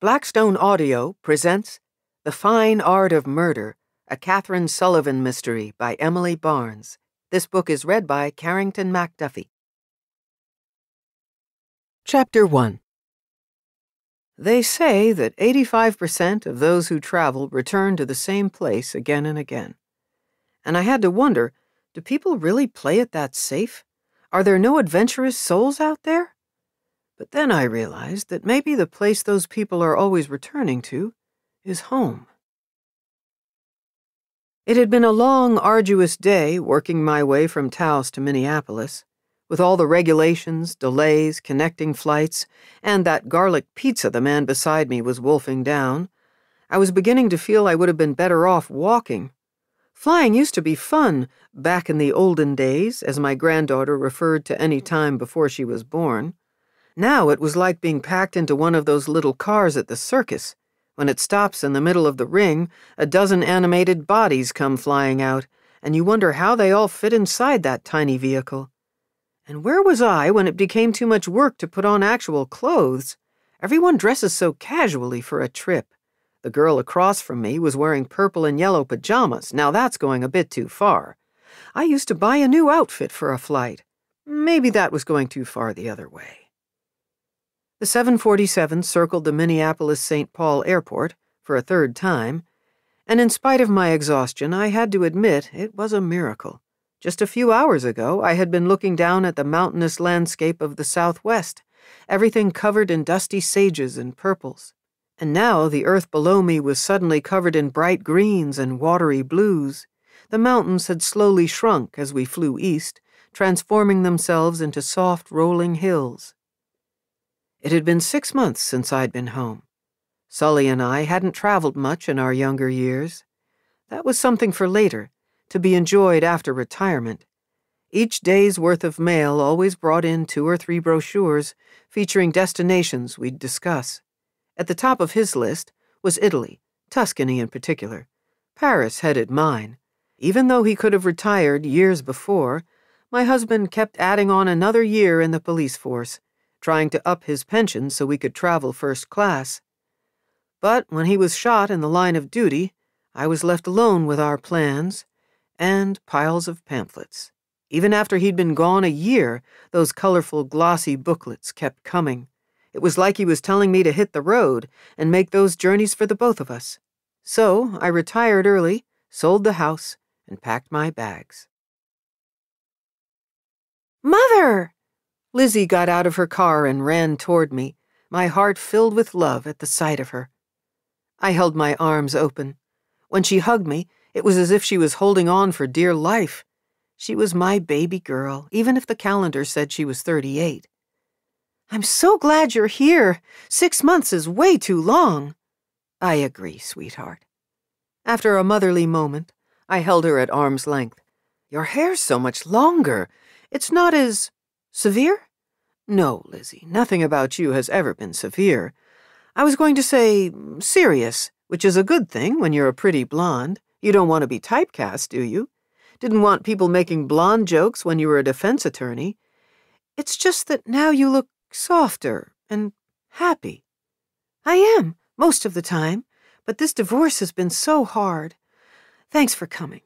Blackstone Audio presents The Fine Art of Murder, a Katherine Sullivan mystery by Emily Barnes. This book is read by Carrington MacDuffie. Chapter 1 They say that 85% of those who travel return to the same place again and again. And I had to wonder do people really play it that safe? Are there no adventurous souls out there? But then I realized that maybe the place those people are always returning to is home. It had been a long, arduous day working my way from Taos to Minneapolis, with all the regulations, delays, connecting flights, and that garlic pizza the man beside me was wolfing down. I was beginning to feel I would have been better off walking Flying used to be fun back in the olden days, as my granddaughter referred to any time before she was born. Now it was like being packed into one of those little cars at the circus. When it stops in the middle of the ring, a dozen animated bodies come flying out, and you wonder how they all fit inside that tiny vehicle. And where was I when it became too much work to put on actual clothes? Everyone dresses so casually for a trip. The girl across from me was wearing purple and yellow pajamas. Now that's going a bit too far. I used to buy a new outfit for a flight. Maybe that was going too far the other way. The 747 circled the Minneapolis St. Paul airport for a third time, and in spite of my exhaustion, I had to admit it was a miracle. Just a few hours ago, I had been looking down at the mountainous landscape of the southwest, everything covered in dusty sages and purples and now the earth below me was suddenly covered in bright greens and watery blues. The mountains had slowly shrunk as we flew east, transforming themselves into soft, rolling hills. It had been six months since I'd been home. Sully and I hadn't traveled much in our younger years. That was something for later, to be enjoyed after retirement. Each day's worth of mail always brought in two or three brochures featuring destinations we'd discuss. At the top of his list was Italy, Tuscany in particular. Paris headed mine. Even though he could have retired years before, my husband kept adding on another year in the police force, trying to up his pension so we could travel first class. But when he was shot in the line of duty, I was left alone with our plans and piles of pamphlets. Even after he'd been gone a year, those colorful, glossy booklets kept coming. It was like he was telling me to hit the road and make those journeys for the both of us. So I retired early, sold the house, and packed my bags. Mother! Lizzie got out of her car and ran toward me, my heart filled with love at the sight of her. I held my arms open. When she hugged me, it was as if she was holding on for dear life. She was my baby girl, even if the calendar said she was 38. I'm so glad you're here. Six months is way too long. I agree, sweetheart. After a motherly moment, I held her at arm's length. Your hair's so much longer. It's not as severe? No, Lizzie, nothing about you has ever been severe. I was going to say mm, serious, which is a good thing when you're a pretty blonde. You don't want to be typecast, do you? Didn't want people making blonde jokes when you were a defense attorney. It's just that now you look softer and happy. I am, most of the time, but this divorce has been so hard. Thanks for coming.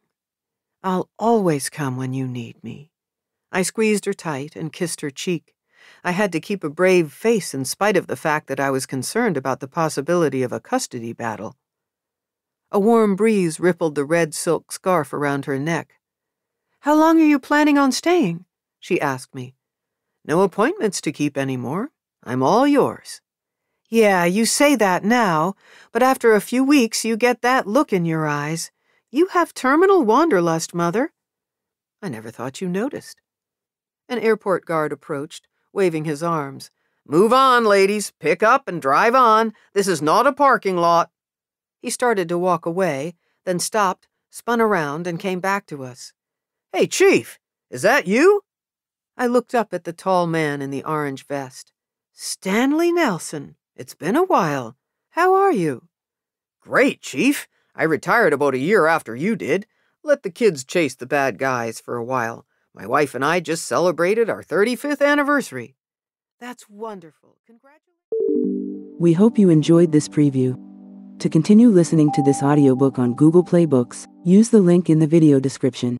I'll always come when you need me. I squeezed her tight and kissed her cheek. I had to keep a brave face in spite of the fact that I was concerned about the possibility of a custody battle. A warm breeze rippled the red silk scarf around her neck. How long are you planning on staying? she asked me. No appointments to keep anymore. I'm all yours. Yeah, you say that now, but after a few weeks you get that look in your eyes. You have terminal wanderlust, Mother. I never thought you noticed. An airport guard approached, waving his arms. Move on, ladies. Pick up and drive on. This is not a parking lot. He started to walk away, then stopped, spun around, and came back to us. Hey, Chief, is that you? I looked up at the tall man in the orange vest. Stanley Nelson. It's been a while. How are you? Great, Chief. I retired about a year after you did. Let the kids chase the bad guys for a while. My wife and I just celebrated our 35th anniversary. That's wonderful. Congratulations. We hope you enjoyed this preview. To continue listening to this audiobook on Google Play Books, use the link in the video description.